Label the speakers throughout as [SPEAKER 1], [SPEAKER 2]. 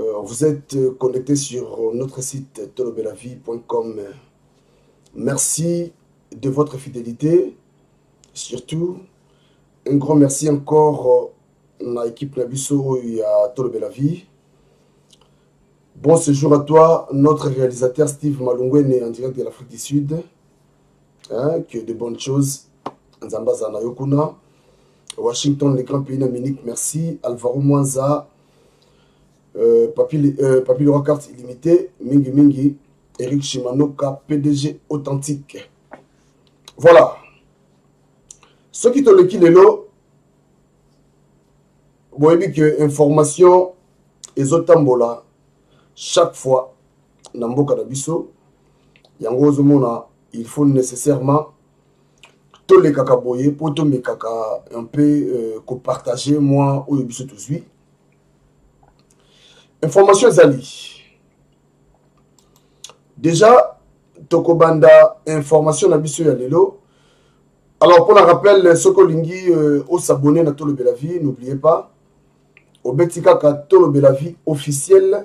[SPEAKER 1] Euh, vous êtes euh, connecté sur euh, notre site tolobelavie.com. Merci de votre fidélité. Surtout, un grand merci encore à l'équipe Nabusso et à Tolobelavi. Bon séjour à toi, notre réalisateur Steve né en direct de l'Afrique du Sud. hein, que de bonnes choses nzambe azala na yo kuna washington le grand pays na munich merci alvaro mwanza euh, papi, euh, papi lewa carte illimité mingi mingi eric shimanoka pdg authentique voilà soki toleki lelo boyebi que information ezotambola chaque fois na mboka na biso yango ozomona il faut nécessairement tolekaka boye mpo tomekaka un peu euh, kopartage mwa oyo biso tozwi information ezali déjà tokobanda information na biso ya lelo alors mpo na rappel soki olingi euh, osabone na tolobela vie n'oubliez pas obeti kaka tolobela vie officielle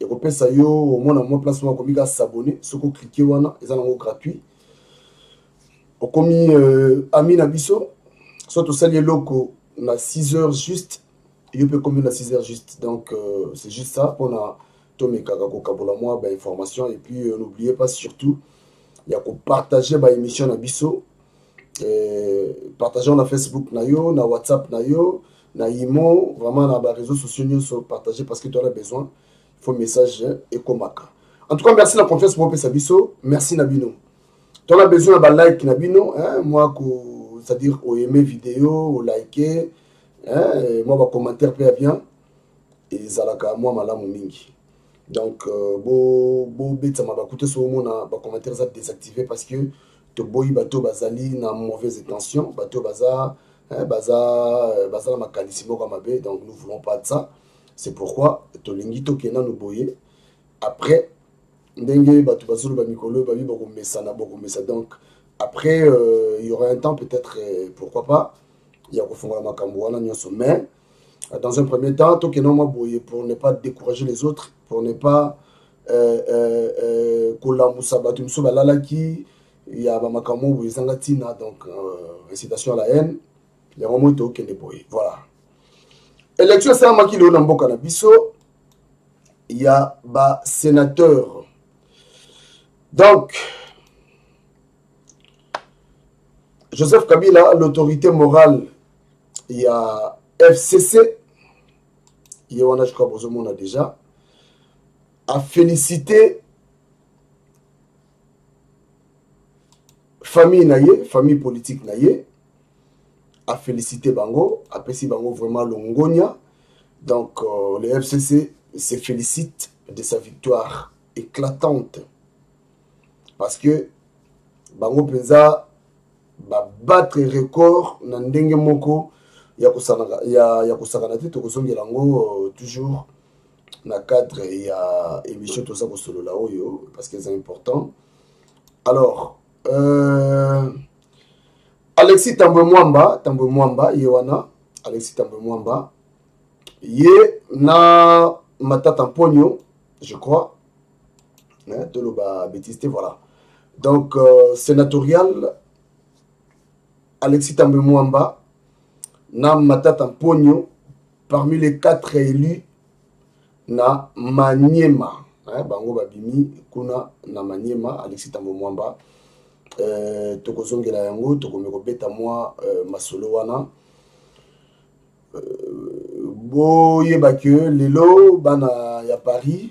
[SPEAKER 1] ekopesa yo omona mwa place moko akomi ka s'abonner soki oklike wana eza nango gratuit okomi euh, ami na biso soit tosali eloko na 6 heures juste yo mpe ekomi na 6 heures juste donc euh, c'est juste ça mpona tomekaka kokabola mwa bainformation et puis euh, n'oubliez pas surtout ya kopartage baémission na biso euh, partageant na facebook na yo na whatsapp na yo na imo vraiment na ba réseaux sociaux nyonso partager parce que tu as besoin il faut message ekomaka en tout cas merci na confiance bopesa biso merci na bino tu as besoin ya balike na bino hein, mwa ko c'est à dire oaime video olike hein, mwa bacommentaire mpe ya bien ezalaka mwa malamu mingi donc euh, bo bobetisa mabaku te soki omona bacommentaire eza désactivé parce que toboyi bato bazali na mauvaise intention bato baza eh, baza euh, baza na makanisi moko ya mabe donc nous voulons pas de ça c'est pourquoi tolingi tokenda no boye après ndenge bato bazoloba mikolo oyo babi bakomesana bokomesa donc après euh, il y aura un temps peut-être euh, pourquoi pas ya kofongola makambo wana nyonso mais euh, dans un premier temps tokende mwa boye pour ne pas décourager les autres pour ne pas euh, euh, euh, kolamusa bato mosusu balalaki ya bamakambo oyo boye ezanga ntina donc euh, incitation à la haine yango moi tokende boye voilà élection esalamaki lelo na mboka na biso ya basénateur donc joseph kabila l'autorité morale ya fcc ye wana je crois bozomona déjà afélicité famille na ye famille politique na ye afélicité bango apesi bango vraiment longonia donc euh, le fcc se félicite de sa victoire éclatante parce que bango mpenza babattre record na ndenge moko ya kosakana ya, ya kosakana te tokozongela yango euh, toujours na cadre ya émission toza kosolola oyo parce que eza important alors euh, alexis tambwe mwamba tambwe mwamba ye wana alexis tambwe mwamba ye na matata mponio je crois hein, toloba betise te voilà donc euh, sénatorial alexis tambe mwamba na matata mponio parmi les quatre élus na maniema hein, bango babimi kuna na maniema alexis tambo mwamba euh, tokozongela yango tokomi kobeta mwa euh, masolo wana euh, boyeba ke lelo bana ya paris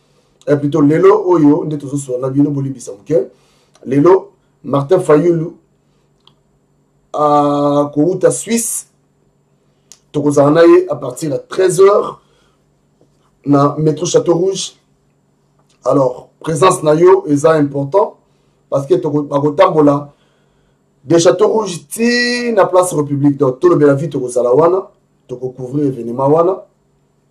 [SPEAKER 1] eh, plutôt lelo oyo nde tozosola na bino bolimbisa moke lelo martin fayulu akowuta suisse tokozala na ye à partir ya 13 heures na métro château rouge alors présence na yo eza important parce que bakotambola de château rouge ti na place république donc tolobela vie tokozala wana tokocouvrir événement wana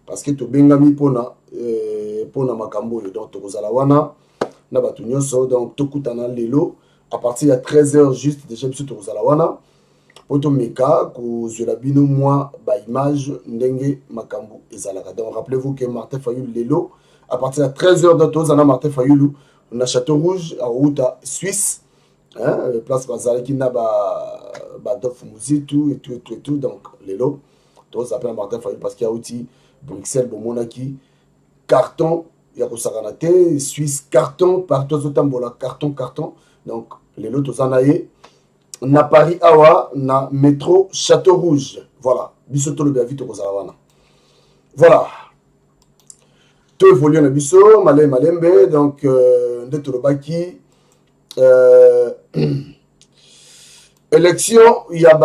[SPEAKER 1] parce que tobengami mpona eh, mpona makambo oyo donc tokozala wana na bato nyonso donc tokutana lelo à partir ya 13 heures juste déjà biso tokozala wana mpo tomeka kozwela bino mwa baimage ndenge makambo ezalaka donc rappelez vous que martin fayulu lelo à partir ya 13 heures donc tozala na martin fayulu na château rouge awuta suisse hein, place bazalaki na ba, ba dof muzitu etout etout etout donc lelo tozapela martin fayulu parce que auti bruxelles bomonaki carton ya kosakana te suisse carton partout azotambola carton carton donc lelo toza na ye na paris awa na métro château rouge voilà biso tolobi ya vi tokozala wana voilà to évolue na biso malai malembe donc euh, nde tolobaki euh élection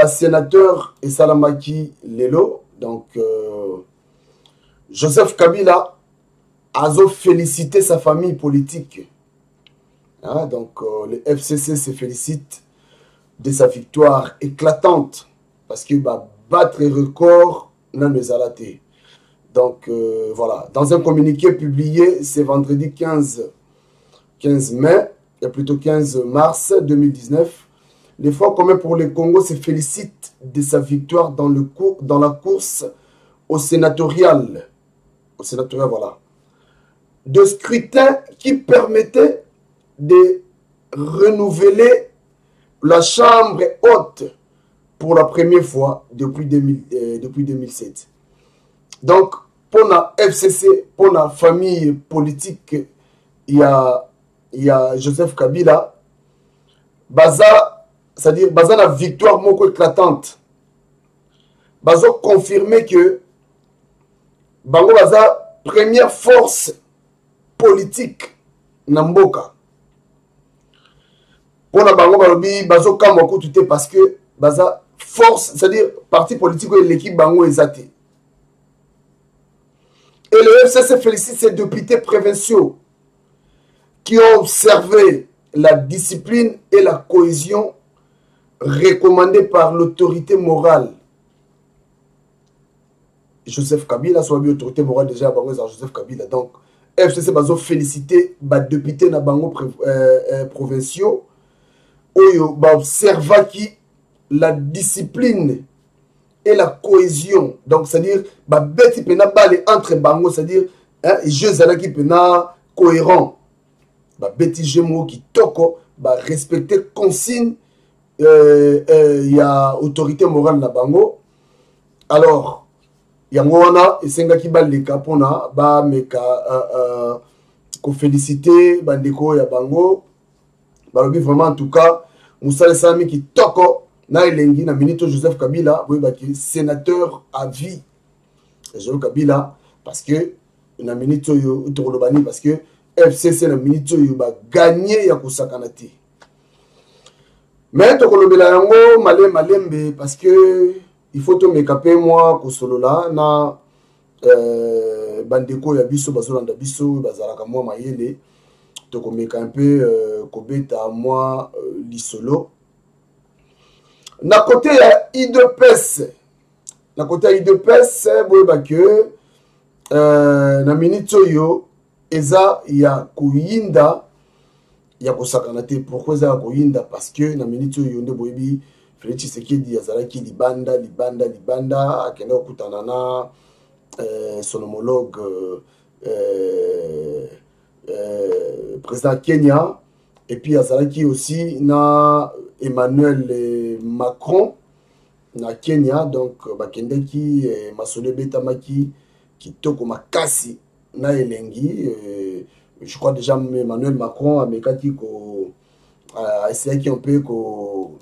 [SPEAKER 1] sénateur. et Salamaki lelo donc euh, joseph kabila a félicité sa famille politique hein, donc euh, le fcc se félicite de sa victoire éclatante parce qu'il va battre record dans les alatés Donc euh, voilà, dans un communiqué publié ce vendredi 15, 15 mai, et plutôt 15 mars 2019, l'effort commun pour le Congo se félicite de sa victoire dans, le cours, dans la course au sénatorial. Au sénatorial, voilà. De scrutin qui permettait de renouveler la chambre haute pour la première fois depuis, 2000, euh, depuis 2007. Donc, mpo na fcc mpo na famille politique ya ya joseph kabila baza c'est-à-dire baza na victoire moko éclatante bazo confirmer que bango baza première force politique na mboka mpo na bango balobi bazokamwa kutu te parce que baza force c'est-à-dire parti politique oyo eleki bango eza te le fcc félicite ses députés provinciaux qui ont observé la discipline et la cohésion recommandées par l'autorité morale joseph kabila soabi autorité morale déjà bango eza joseph kabila donc fcc bazofélicite badepute na bango euh, euh, provinciaux oyo baobservaki la discipline et la cohésion donc c'est à dire babeti mpena bale entre bango c'est à dire hein, jeu ezalaki mpena cohérent babeti jeu moko kitoko barespecte consigne euh, euh, ya autorité morale na bango alors yango wana esengaki baleka mpona bameka euh, euh, kofélicite bandeko ya bango balobi vraiment en tout cas mosala esalami kitoko na elengi na minito joseph kabila boyebaki sénateur à vie joseph kabila parce que na minute oyo tokoloba nini parce que fcc na minute oyo baganye ya kosakana te mais tokolobela yango male malembe parce que il faut tomeka mpe mwa kosolola na euh, bandeko ya biso bazolanda biso bazalaka mwa mayele tokomeka mpe euh, kobeta mwa euh, lisolo na kote ya idps na kote ya idps boyeba ke euh, na minute oyo eza ya koyinda ya kosakana te pourquoi eza ya koyinda parce que na miniti oyo nde boyebi Felix Tshisekedi azalaki libanda libanda libanda akende kokutana na euh, son homologue euh, euh, président Kenya et puis azalaki aussi na Emmanuel euh, Macron na Kenya donc bakendeki euh, masolo ebetamaki kitoko makasi na elengi euh, je crois déjà emmanuel macron amekaki ko euh, aeseyaki un peu ko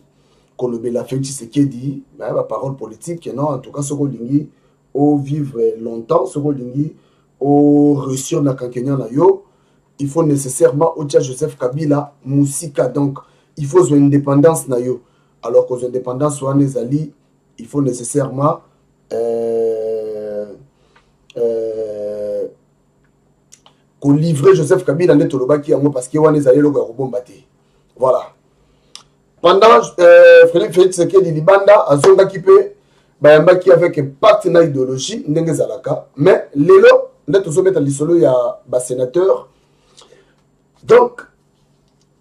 [SPEAKER 1] kolobela feu tshisekedi mais baparole politique non en tout cas soki olingi ovivre longtemps soki olingi oreussir na kankenia na yo il faut nécessairement otia joseph kabila mosika donc il faut ozwa indépendance na yo alors kozwa indépendance wana ezali il faut nécessairement euh, euh, kolivre joseph kabila nde tolobaki yango parce que wana ezali eloko ya kobomba te voilà pendant euh, frédéric félix sekedi libanda azongaki mpe bayambaki avec impact na idéologie ndenge ezalaka mais lelo nde tozobeta lisolo ya basénateur donc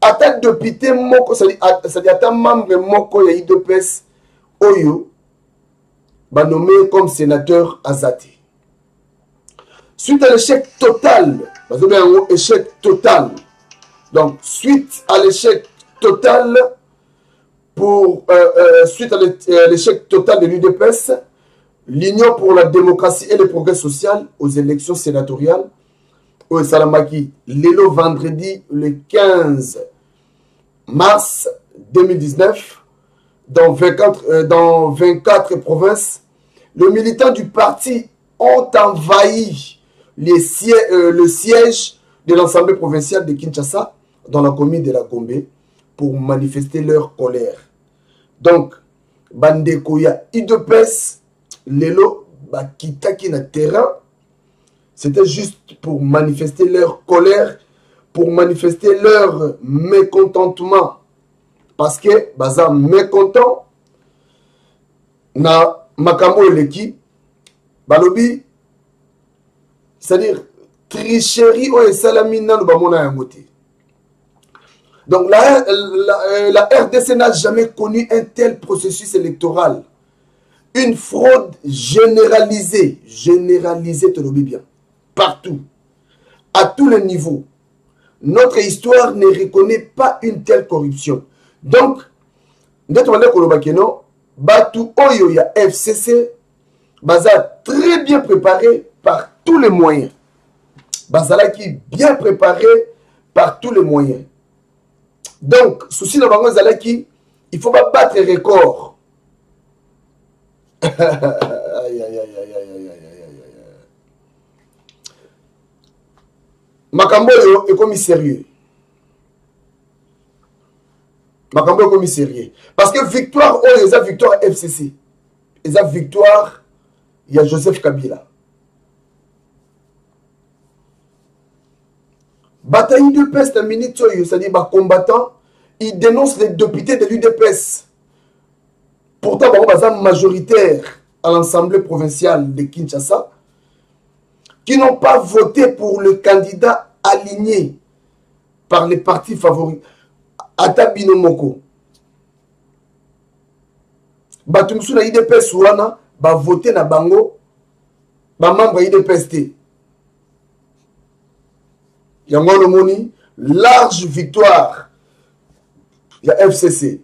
[SPEAKER 1] ata depute moko cestadi ata membre moko ya idps oyo banome comme sénateur aza te suite à l'échec total bazobenga yango échec total donc suite à l'échec total pour euh, euh, suite à euh, l'échec total de l'udps l'union pour la démocratie et le progrès social aux élections sénatoriales oyo esalamaki lelo vendredi le 15 mars 2019 dans 24, euh, dans 24 provinces les militants du parti ont envahi les sièges, euh, le siège de l'Assemblée provinciale de Kinshasa dans la commune de la Gombe pour manifester leur colère. Donc, bandeko ya UDPS lelo bakitaki na terrain C'était juste pour manifester leur colère, pour manifester leur mécontentement. Parce que baza mécontent na makambo eleki balobi c'est-à-dire tricherie oyo esalami nano bamona yango te donc la, la, la, euh, la rdc n'a jamais connu un tel processus électoral une fraude généralisée généralisée tolobi bien partout à tous les niveaux notre histoire ne reconnaît pas une telle corruption donc nde tobandaki koloba keno bato oyo ya fcc baza très bien préparé par tous les moyens bazalaki bien préparé par tous les moyens donc souci na bango ezalaki il faut babattre record makambo oyo ekomi sérieux makambo oyo ekomi sérieux parce que victoire oyo eza victoire ya fcc eza victoire ya joseph kabila bataille de peste na minute oyo c'est-à-dire bacombattant il dénonce les députés de l'udps pourtant bango baza majoritaire à l'assemblée provinciale de kinshasa qui n'ont pas voté pour le candidat aligné par les partis favoris ata bino moko bato mosusu na idps wana bavote na bango bamembre ya idps te yango wana omoni large victoire ya fcc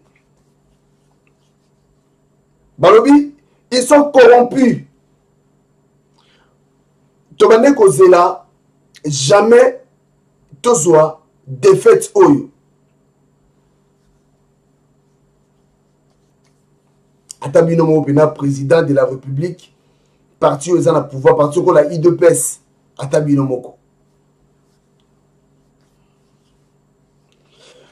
[SPEAKER 1] balobi ils sont corrompus tobande kozela jamais tozwa défaite oyo ata bino moko mpena président de la république parti oyo eza na pouvoir parti okola idps ata bino moko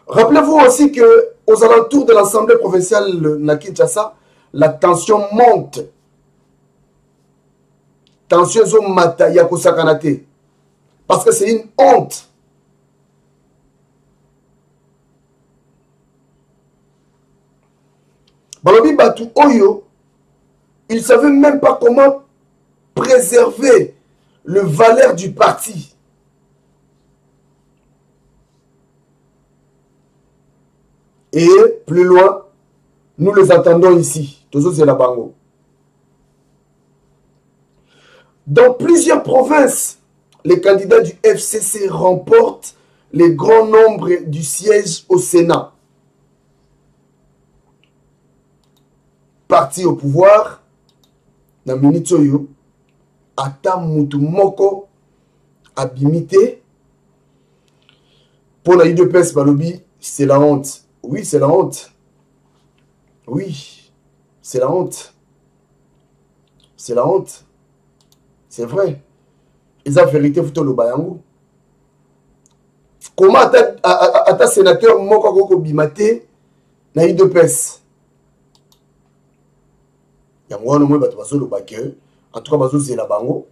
[SPEAKER 1] Rappelez-vous aussi que aux alentours de l'Assemblée provinciale na Kinshasa, la tension monte. Tension zo mata ya Parce que c'est une honte. balobi Batu oyo ils savaient même pas comment préserver le valeur du parti et plus loin nous les attendons ici là bango dans plusieurs provinces les candidats du FCC remportent les grands nombres du siège au Sénat parti au pouvoir na minute oyo ata mutu moko abimi te mpo na udps balobi c'est la honte oui c'est la honte oui c'est la honte c'est la honte c'est vrai eza vérité fo toloba yango koma ata, ata sénateur moko akoki kobima te na udps yango wana omoi bato bazoloba ke en tout cas bazozela bango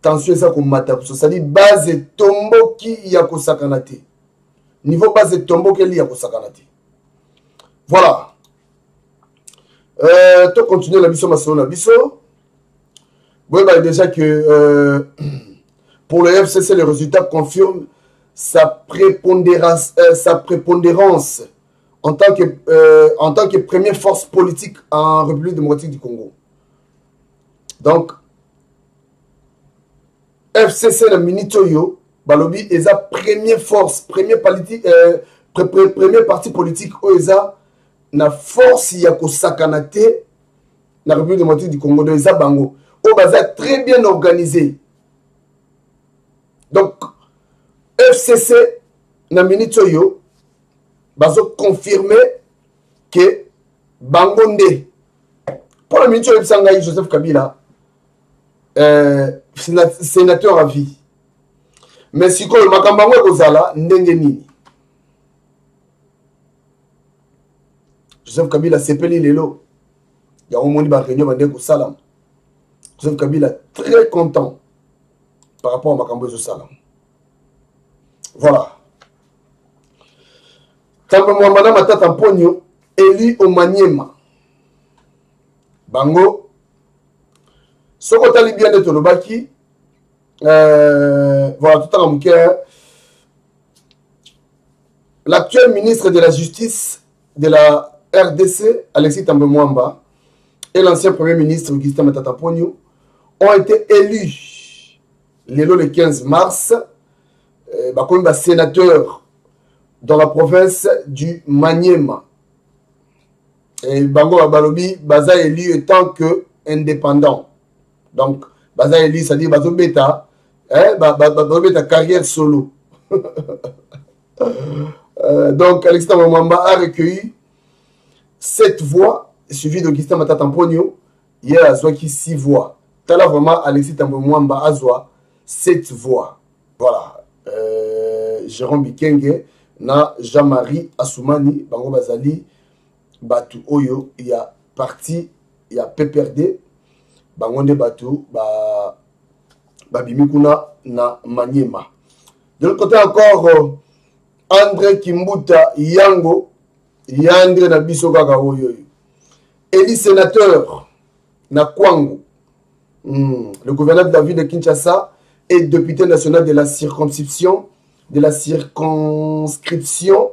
[SPEAKER 1] tension eza komata biso sadi base etomboki ya kosakana te niveau base etombokeli ya kosakana te voilà euh, to continue na biso masolo na biso boyebaki déjà que euh, pour le fcc le résultat confirme sa prépondérance, euh, sa prépondérance en tant que, euh, en tant que première force politique en République démocratique du Congo. donc fcc na minute oyo balobi eza premier force premier, politi, euh, pre, pre, premier parti politique oyo eza na force ya kosakana te na république démocratique du congo donc eza bango oyo baza très bien organisé donc fcc na minute oyo bazoconfirme ke bango nde mpo na miniti oyebisa ngai joseph kabila euh, sénateur à vie mais sikoyo makambo yango ekozala ndenge nini joseph kabila asepeli lelo yango omoni bareunion bande kosalama joseph kabila très content par rapport ya makambo ezosalama voilà Tamba Mwamba na Matata Mponyo, Eli Omaniema, bango soki otali bien nde tolobaki euh, voilà totanga moke l'actuel ministre de la justice de la rdc alexis tambo mwamba et l'ancien premier ministre augustin matata ponio ont été élus lelo le 15 mars euh, bakomi ba sénateur dans la province du maniema et bango balobi baza élu etant que indépendant donc baza élu c'est à dire bazobeta eh, bazobeta carrière solo euh, donc alexita mamamba a recueilli sept voix suivi d'augustin matata mponio ye azwaki six voix tala vraiment alexis tambo mwamba azwa sept voix voilà euh, jérôme bikenge na jean marie asumani bango bazali bato oyo ya parti ya pprd bango nde bato babimi ba kuna na maniema de l'autre côté encore euh, andre kimbuta yango ya andre na biso kaka oyoyo eli sénateur na kwango Hmm. Le gouverneur de la ville de Kinshasa est député national de la circonscription, de la circonscription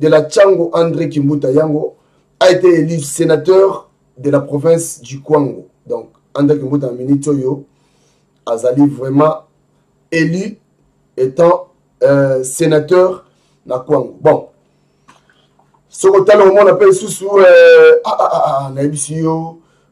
[SPEAKER 1] de la Chango André Kimbuta Yango a été élu sénateur de la province du Kwango. Donc, André Kimbuta Minitoyo Azali vraiment élu étant euh, sénateur na Kwango. Bon, soki otali omona mpe lisusu euh, ah, ah, ah, ah, nayebisi yo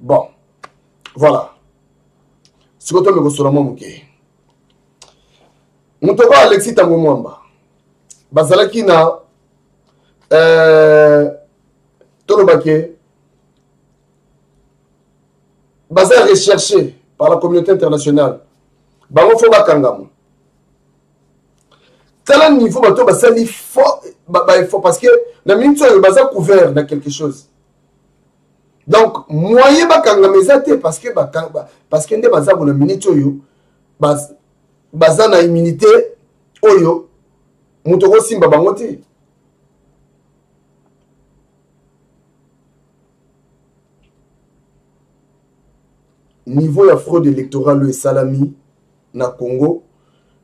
[SPEAKER 1] bon voilà sikoyo tombe kosola mwa moke moto oyo alexi ntango mwamba bazalaki na euh, tolobake baza recherche par la communauté internationale bango fo bakangama tala niveau bato basali fort baeffort parce que na minute oyo baza couvert na quelque chose donc moyen bakangama eza te parce que parce que nde baza kona minute oyo baza na immunité oyo moto okosimba bango te niveau ya fraude électorale oyo esalami na congo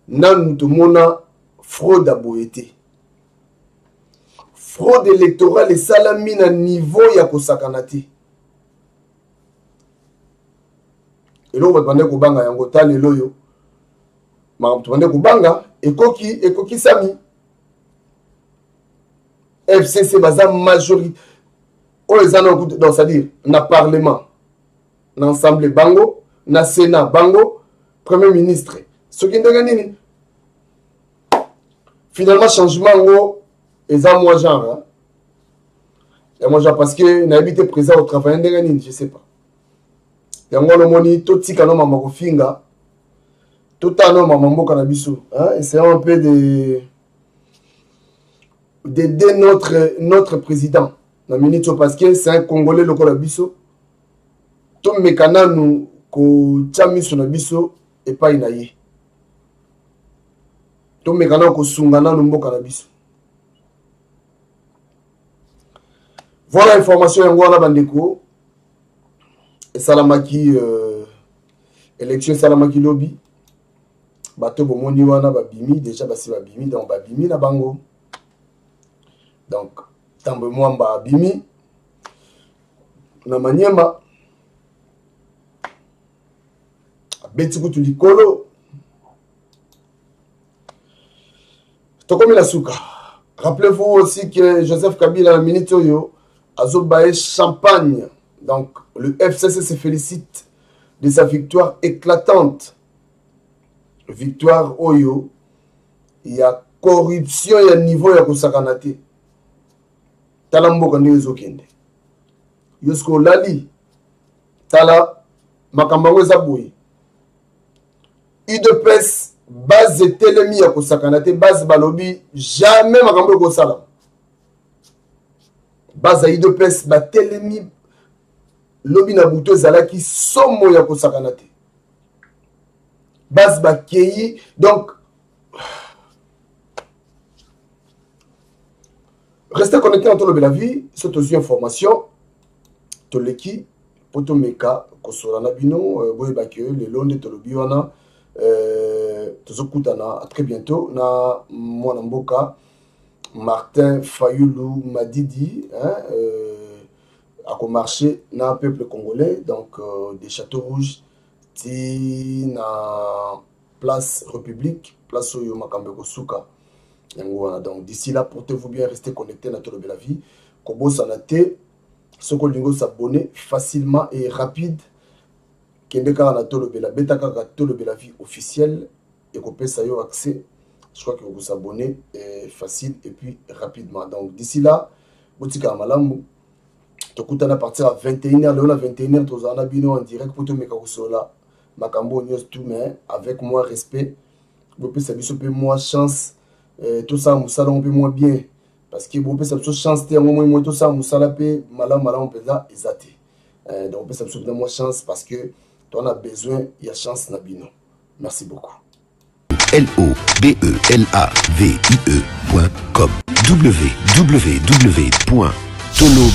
[SPEAKER 1] nanu tomona fraude ya boye te fraude électorale esalami na niveau ya kosakana te eloko bato bandaki kobanga yango ta lelo oyo makambo tobandaki kobanga ekoki ekokisami fcc baza majorité oyo eza na donc c'est-à-dire na parlement na assemblée bango na sénat bango premier ministre soki ndenge nini finalement changement yango eza mwa genre hein? ya mwa genre parce que nayebi te président otravaille ndenge nini je sais pas yango wana omoni totika no mama kofinga totala no mama mboka na biso hein? essayons un peu de d'aider notre, notre président na minute oyo parce que c'est un congolais lokola biso tomeka nanu kotya miso na biso epai na ye tomeka nano kosunga nano mboka na biso voilà information yango wana bandeko esalamaki euh, élection esalamaki lobi bato bomoni wana babimi deja basi babimi donc babimi na bango donc tambo mwamba abimi na maniema abeti kutu likolo tokomi na suka rappelez-vous aussi que joseph kabila na minute oyo azobaye champagne donc le fcc se félicite de sa victoire éclatante victoire oyo ya corruption ya niveau ya kosakana te tala mboka ndenge ezokende yo soki olali tala makambo yango eza boye udps base etelemi ya kosakana te base balobi jamais makambo ekosalama base ya udps batelemi lobi na butu ezalaki somo ya kosakana te base bakei donc reste connecté na tolobela vie so tozwi information toleki mpo tomeka kosola na bino euh, boyeba ke lelo nde tolobi wana euh, tozokutana très bientôt na mwana mboka martin fayulu madidi hein, euh, akomarche na peuple congolais donc euh, de château rouge ti na place République, place oyo makambo ekosuka yango wana. Donc d'ici là, portez-vous bien, restez connectés na Tolobe la vie. Kobosana te soki olingi osabonne facilement et rapide kende kaka na tolobela beta kaka tolobela vie officielle ekopesa yo accès je crois que okosabonne eh, facile et puis rapidement donc d'ici là botikala malamu tokutana à partir ya 21 heure lelo na 21 heure tozala na bino en direct mpo tomeka kosolola makambo oyo nyonso tout mais avec moi respect bopesa biso mpe mwa chance eh, tosala mosala yango mpe mwa bien parce que bopesa biso chance te yango moi moi tosala mosala mpe malamu malamu mpenza eza te eh, donc bopesa biso mpenza mwa chance parce que toana besoin ya chance na bino merci beaucoup
[SPEAKER 2] L-O-B-E-L-A-V-I-E.com www.tolo